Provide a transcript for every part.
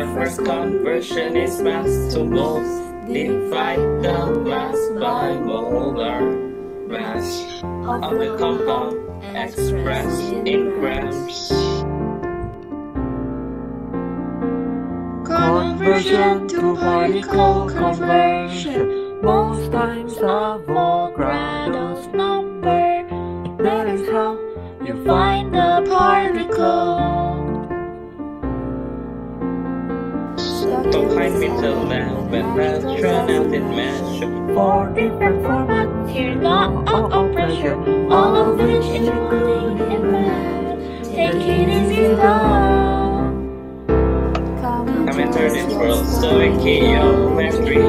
The first conversion is mass to moles. Divide the mass by molar mass of the compound expressed in grams. Conversion to particle conversion. Moles times Avogadro's number. That is how you find the particle. Don't hide me till now when mass run out in measure. For different formats, here law of pressure, all of which including in math. Take it easy now. Come and turn this world so geometry.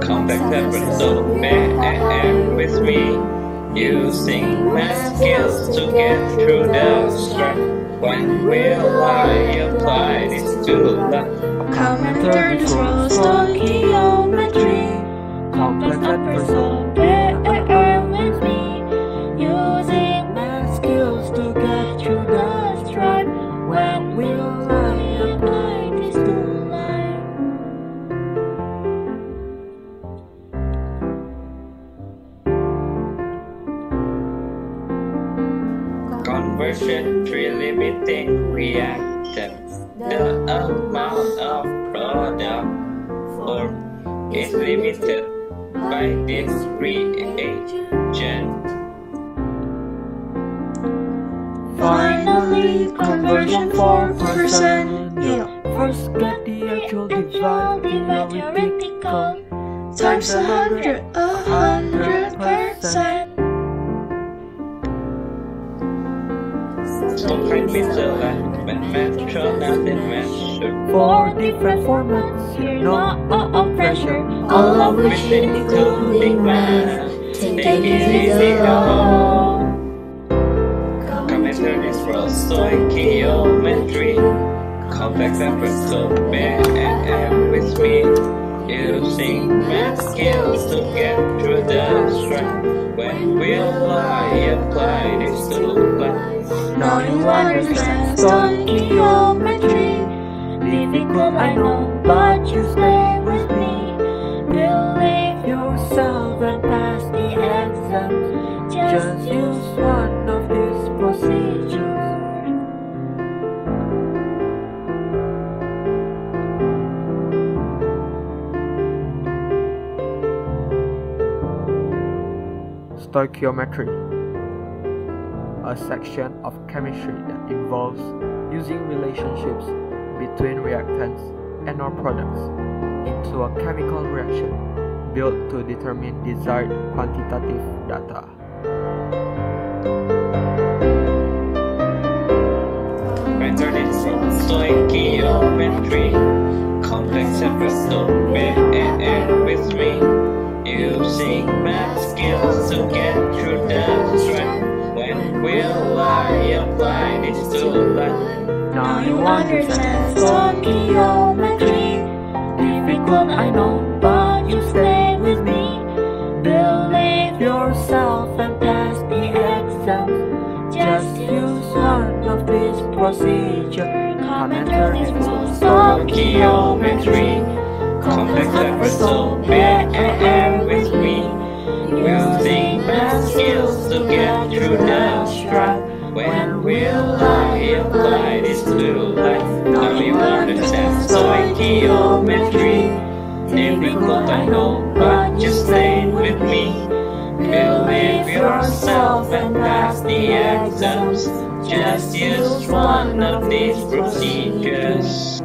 Complex effort so bear with me. Using my skills to get through the strife. When will I apply this to life? Come and turn Conversion tree limiting reactants. The amount of product formed is limited by this reagent. Finally, conversion 4% yield. First get the actual divide in arithmetical times a hundred, a hundred percent. Don't find me till that when math thrown out in measure. Four different formats, here not of pressure, all of which including math. Take it easy now. Come and turn this world stoichiometry. Complex effort so bear and with me. Using math skills to get through the strife. When will I apply this to life? Now you understand stoichiometry. Difficult, I know, but you stay with me. Believe yourself and pass the exam. Just use one of these procedures. Stoichiometry a section of chemistry that involves using relationships between reactants and or products into a chemical reaction built to determine desired quantitative data. Complex bear and with me. Using math skills to get this to? Now you understand stoichiometry. Difficult, I know, but you stay with me. Believe yourself and pass the exam. Just use one of these procedures. Come and turn it stoichiometry. Complex effort so bear and with me. Using math skills to get through the strife. When will I apply this to life? Now you understand stoichiometry. Difficult, I know, but you stay with me. Believe yourself and pass the exams. Just use one of these procedures.